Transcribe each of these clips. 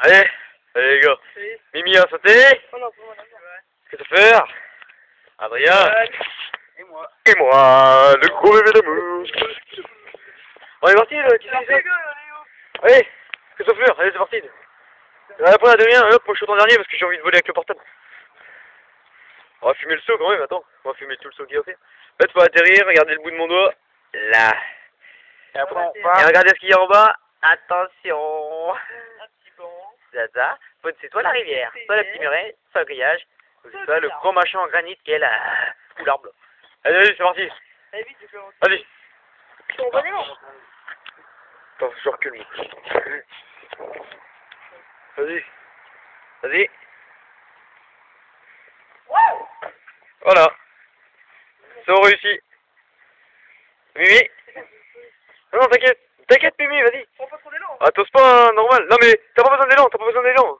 Allez, allez les gars. Mimi a sauté. Oh non, d'accord. Christopher. Adrien. Et moi. Et moi, le gros bébé d'amour. On est parti, c'est ça Allez, Christopher, allez, c'est parti. Après la demi-heure, hop, moi je suis en dernier parce que j'ai envie de voler avec le portable. On va fumer le saut quand même, attends. On va fumer tout le saut qu'il y a fait. En fait, faut atterrir, regardez le bout de mon doigt. Là. Et après, on Et part. regardez ce qu'il y a en bas. Attention. Un petit banc. Zaza. C'est soit la rivière, soit la petite muraille, soit le grillage, soit le gros machin en granit qui est là. Ou l'arbre. Allez, allez, c'est parti. Allez, vite, je peux avancer. Allez. Bon, bon, bon. Attends, je recule. Vas-y. Vas-y. Voilà. C'est réussi. Mimi. Non, non, t'inquiète. T'inquiète, Mimi, vas-y. Ah, t'oses pas, hein, normal. Non, mais t'as pas besoin d'élan, t'as pas besoin d'élan.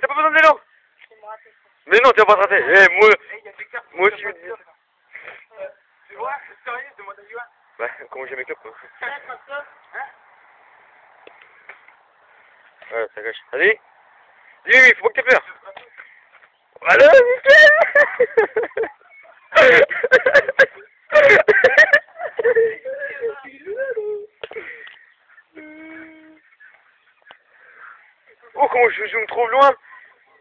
T'as pas besoin d'élan. Mais non, tu vas pas rater. Eh, moi, moi aussi. je me dis- Tu vois, sérieux, demande à Yoann. Bah, comment j'ai mes clopes, quoi. Ouais, ça gâche. Vas-y. Dis oui, faut pas que tu peur. Voilà, nickel Oh, comment je zoome trop loin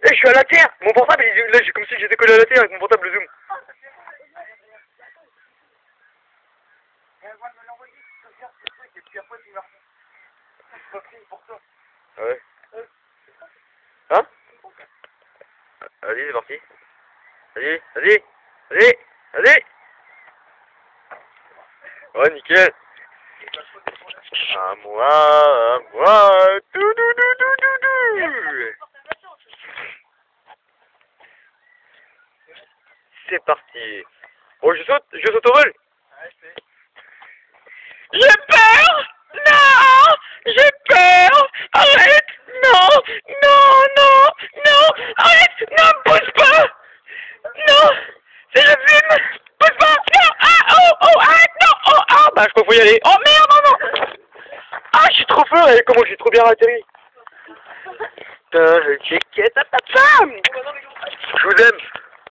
Eh, je suis à la terre Mon portable, il est là, j'ai comme si j'étais collé à la terre avec mon portable zoom. Ah ouais. Hein Vas-y, c'est parti. Vas-y, vas-y, vas-y, vas-y. Ouais, nickel. À moi, à moi, tout, tout, tout, tout, tout, tout. C'est parti. Bon, je saute, je saute au vol. J'ai peur. Non. J'ai peur. Arrête. Non. Non, non, non. Arrête. Non, pousse pas. Non. C'est le film. Pousse pas. Non. Ah, oh, oh, arrête. Non. Oh, ah, bah, je crois qu'il faut y aller. Oh, merde, Ah, je suis trop fort et comment j'ai trop bien atterri ta, ta. Je vous aime